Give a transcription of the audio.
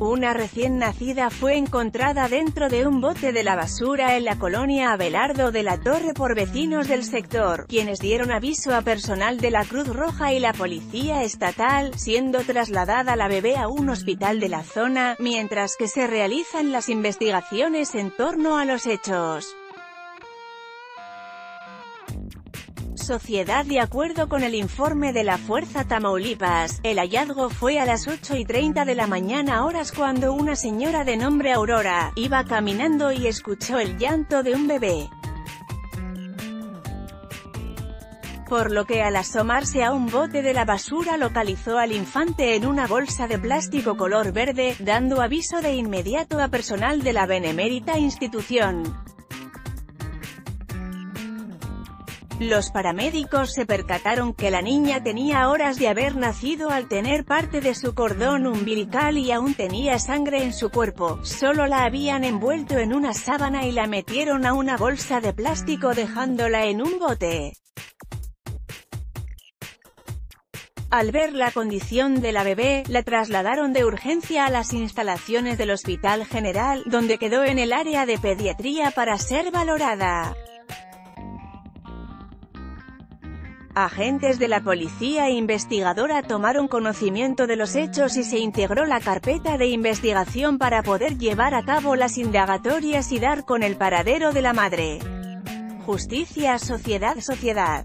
Una recién nacida fue encontrada dentro de un bote de la basura en la colonia Abelardo de la Torre por vecinos del sector, quienes dieron aviso a personal de la Cruz Roja y la Policía Estatal, siendo trasladada la bebé a un hospital de la zona, mientras que se realizan las investigaciones en torno a los hechos. Sociedad De acuerdo con el informe de la Fuerza Tamaulipas, el hallazgo fue a las 8 y 30 de la mañana horas cuando una señora de nombre Aurora, iba caminando y escuchó el llanto de un bebé. por lo que al asomarse a un bote de la basura localizó al infante en una bolsa de plástico color verde, dando aviso de inmediato a personal de la benemérita institución. Los paramédicos se percataron que la niña tenía horas de haber nacido al tener parte de su cordón umbilical y aún tenía sangre en su cuerpo, solo la habían envuelto en una sábana y la metieron a una bolsa de plástico dejándola en un bote. Al ver la condición de la bebé, la trasladaron de urgencia a las instalaciones del Hospital General, donde quedó en el área de pediatría para ser valorada. Agentes de la policía e investigadora tomaron conocimiento de los hechos y se integró la carpeta de investigación para poder llevar a cabo las indagatorias y dar con el paradero de la madre. Justicia Sociedad Sociedad